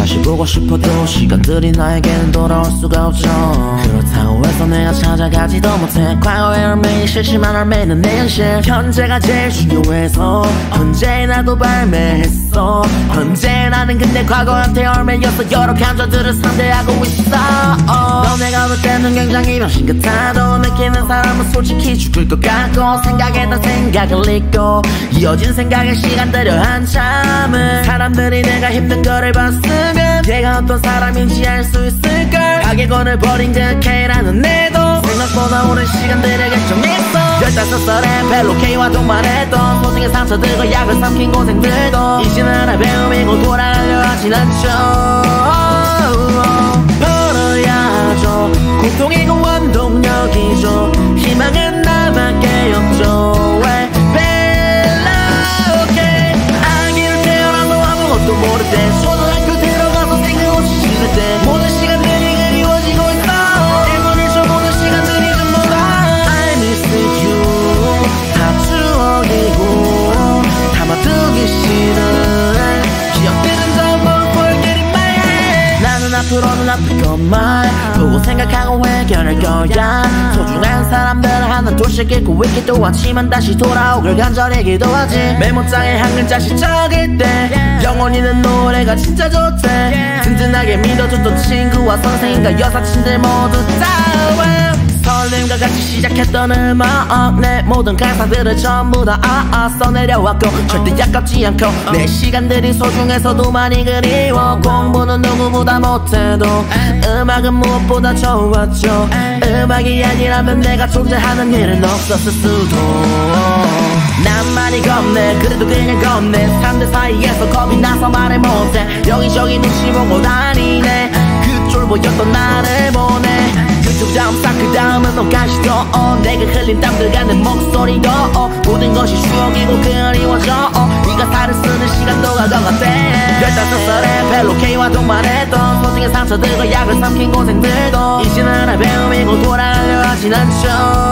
다시 보고 싶어도 시간들이 나에게는 돌아올 수가 없죠. 그렇다고 해서 내가 찾아가지도 못해. 과거의 얼매이 싫지만 얼매는 내 현실. 현재가 제일 중요해서 언제나도 발매했어. 언제나는 근데 과거한테 얼매였어 여러 감정들을 상대하고 있어 때는 굉장히 병신 같아도 느끼는 사람은 솔직히 죽을 것 같고 생각에다 생각을 잊고 이어진 생각에 시간 들여 한참을. 사람들이 내가 힘든 거를 봤으면 걔가 어떤 사람인지 알 수 있을걸. 가게건을 버린 그 K라는 애도 생각보다 오랜 시간들을 결정했어. 열다섯 살에 벨로 K와 동반했던 소중한 상처들과 약을 삼킨 고생들도 이제는 하나 배움이고 돌아가려 하진 않죠 앞으로는 아플 것만 보고 생각하고 해결할 거야. 소중한 사람들 하나 둘씩 잃고 있기 또한 치만 다시 돌아오길 간절히 기도하지. 메모장에 한 글자씩 적을 때 영원히는 노래가 진짜 좋대. 든든하게 믿어줬던 친구와 선생님과 여사친들 모두 다 설렘과 같이 시작했던 음악. 내 모든 가사들을 전부 다 아, 아, 써내려왔고 절대 약깝지 않고 내 시간들이 소중해서도 많이 그리워. 공부는 누구보다 못해도 음악은 무엇보다 좋았죠. 음악이 아니라면 내가 존재하는 일은 없었을 수도. 난 많이 겁내 그래도 그냥 겁내. 사람들 사이에서 겁이 나서 말을 못해. 여기저기 눈치 보고 다니네. 그 쫄보였던 나를 보내 다음 싹그 다음은 너까지도 어. 내가 흘린 땀들과 내 목소리도 어. 모든 것이 추억이고 그리워져 어. 네가 살을 쓰는 시간도 가져갔대 열다섯 살에 벨로 K와 동반했던 소중한 상처들과 약을 삼킨 고생들도 이제는 하나 배움이고 돌아가려 하진 않죠